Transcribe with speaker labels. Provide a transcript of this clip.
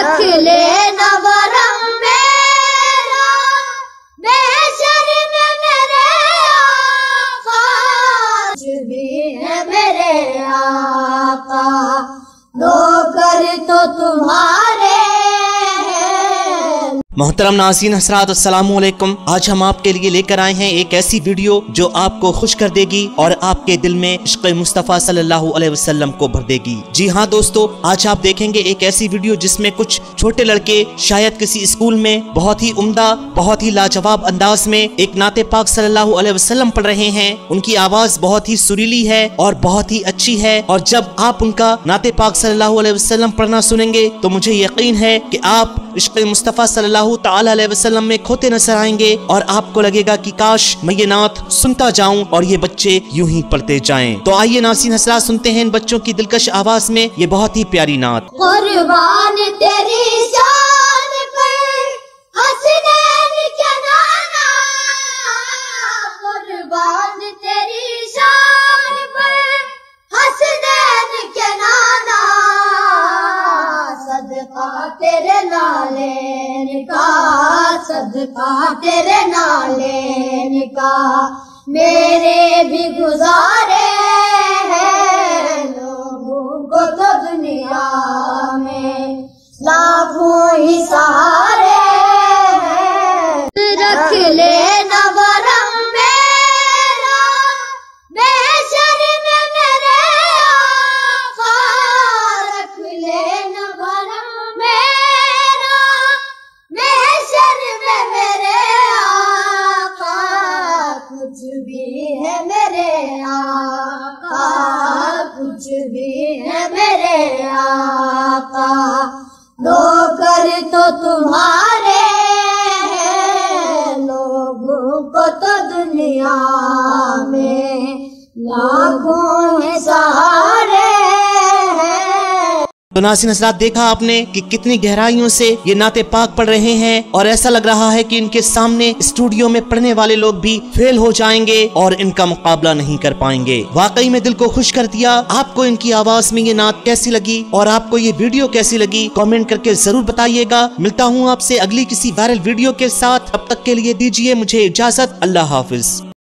Speaker 1: रख ले नवरम मेरा बेशर में मेरे आका भी है मेरे आका
Speaker 2: मोहतरम नाजीन हसरात असलकुम आज हम आपके लिए लेकर आए हैं एक ऐसी वीडियो जो आपको खुश कर देगी और आपके दिल में इश्क मुस्तफ़ा सल्लल्लाहु अलैहि वसल्लम को भर देगी। जी हाँ दोस्तों, आज आप देखेंगे एक ऐसी वीडियो जिसमें कुछ छोटे लड़के शायद किसी स्कूल में बहुत ही उम्दा, बहुत ही लाजवाब अंदाज में एक नाते पाक सल्लल्लाहु अलैहि वसल्लम पढ़ रहे हैं। उनकी आवाज़ बहुत ही सुरीली है और बहुत ही अच्छी है और जब आप उनका नाते पाक सल्लल्लाहु अलैहि वसल्लम पढ़ना सुनेंगे तो मुझे यकीन है कि आप इश्क मुस्तफ़ा सल्लल्लाहु अलैहि वसल्लम में खोते नज़र आएँगे और आपको लगेगा कि काश मैं ये नात सुनता जाऊँ और ये बच्चे यूँ ही पढ़ते जाएँ। तो आइए नासिन हसरा सुनते हैं इन बच्चों की दिलकश आवाज़ में ये बहुत ही प्यारी नात।
Speaker 1: तेरी तेरे नाले निका सदका तेरे नाले निका। मेरे भी गुजारे भी है मेरे आका नौकर तो तुम्हारे लोगों को तो दुनिया
Speaker 2: तो नासिन हसरात देखा आपने कि कितनी गहराइयों से ये नाते पाक पढ़ रहे हैं और ऐसा लग रहा है कि इनके सामने स्टूडियो में पढ़ने वाले लोग भी फेल हो जाएँगे और इनका मुकाबला नहीं कर पाएँगे। वाकई में दिल को खुश कर दिया। आपको इनकी आवाज़ में ये नात कैसी लगी और आपको ये वीडियो कैसी लगी? कॉमेंट करके ज़रूर बताइएगा। मिलता हूँ आपसे अगली किसी वायरल वीडियो के साथ। अब तक के लिए दीजिए मुझे इजाज़त। अल्लाह हाफिज।